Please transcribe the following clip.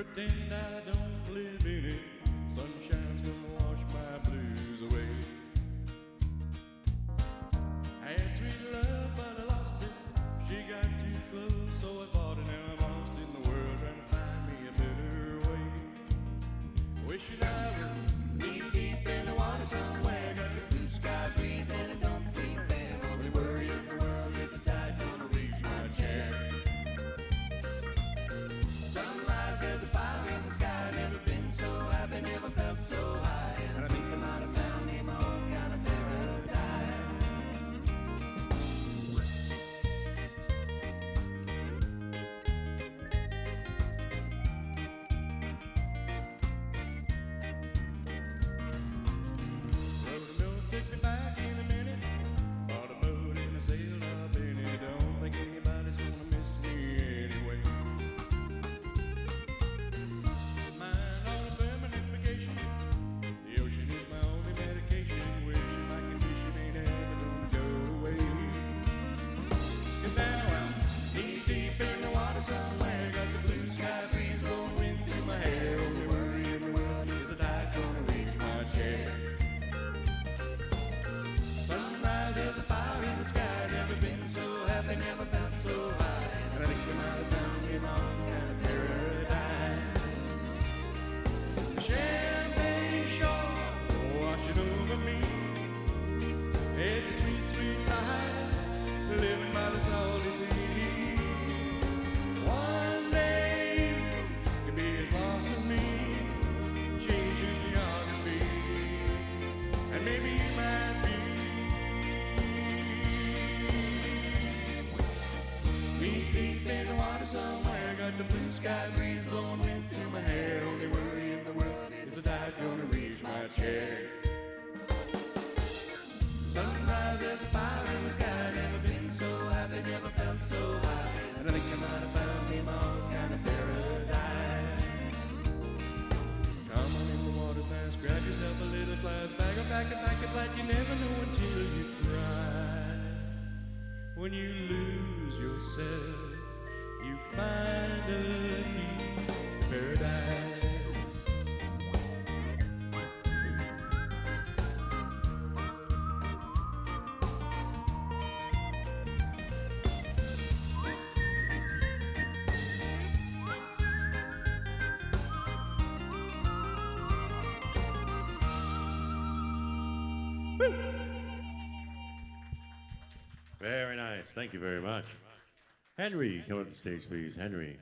Pretend I don't live in it. Sunshine's gonna wash my blues away. I had sweet love, but I lost it. She got too close, so I fought it. Now I'm lost in the world, trying to find me a better way. Wishing I the sky. Never been so happy, never felt so high. Somewhere, got the blue sky breeze blowing wind through my hair. Only worry in the world is the tide gonna reach my chair. Sunrise a fire in the sky. Never been so never felt so high. And I think I might have found my own kind of paradise. Come on in the water's nice. Grab yourself a little slice. Bag a pack, a pack of light. You never know until you try. When you lose yourself, you find a key Very nice. Thank you very much. Henry, come up to the stage, please. Henry.